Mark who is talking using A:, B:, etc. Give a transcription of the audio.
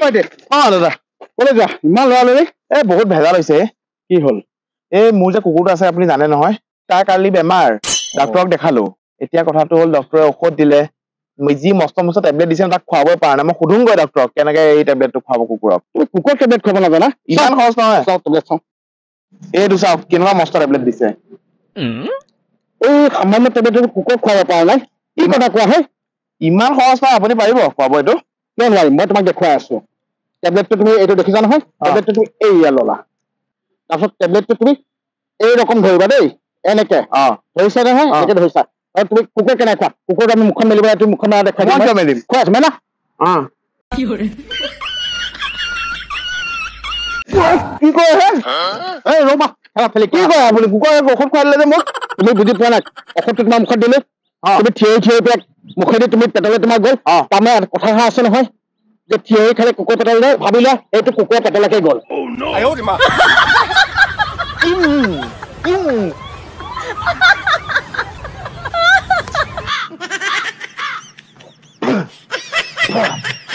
A: ঐ দে।
B: অ দাদা।
A: কলৈ যোৱা? ইমান লৰালৰি
B: এ বহুত ভেজাল হৈছে
A: কি হ'ল?
B: এই মোৰ যে কুকুৰটো আছে আপুনি জানে নহয়? তাৰ কালি বেমাৰ। ডাক্তৰক দেখালো। এতিয়া কথাটো হ'ল ডক্তৰে ঔষধ দিলে। যি মস্ত মস্ত টেবলেট দিছে তাক খুৱাবই পৰা নাই। মই সুধোংগৈ ডক্তৰক কেনেকে এই টেবলেটটো খুৱাব কুকুৰক।
A: তুমি কুকুৰ টেবলেট খুৱাব নাজানা?
B: ইমান খৰচ নহয়।
A: টেবলেট চাওঁ
B: এইটো চাওক কেনেকুৱা মস্ত টেবলেট দিছে।
A: এই সামান্য টেবলেটটো কুকুৰক খুৱাব পৰা নাই। কি কথা কোৱা হে?
B: ইমান খৰচ নহয় আপুনি পাৰিব খুৱাব এইটো?
A: কিয় নোৱাৰিম মই তোমাক দেখুৱাই আছো। টেবলেটটো তুমি এইটো দেখিছা নহয়। টেবলেটটো তুমি এইয়া ললা। তাৰপিছত টেবলেটটো তুমি এই ৰকম ধৰিবা দেই এনেকে। ধৰিছা নহয়। এনেকে ধৰিছা। আৰু তুমি কুকুৰ কেনেকে খোৱা? কুকুৰটো আমি মুখখন মেলিব তুমি মুখখন মেলা দেখাই
B: মেলিম?
A: খুৱাই আছো মেলা কি কয় হে? এই ৰবা খেলা খেলি
B: কি কয় আপুনি? কুকুৰক ঔষধ খুৱাই দিলে যে মোক।
A: তুমি বুজি পোৱা নাই। ঔষধটো তোমাৰ মুখত দিলো। তুমি থিয় থিয় হৈ পেলাই মুখেদি তুমি পেটলৈ তোমাৰ গ'ল।
B: অ।
A: তাৰমানে কথা এষাৰ আছে নহয়। যে থিয় হৈ খালে কুকুৰ পেটলৈ ভাবিলা এইটো কুকুৰৰ পেটলৈকে গ'ল।
B: উম, উম।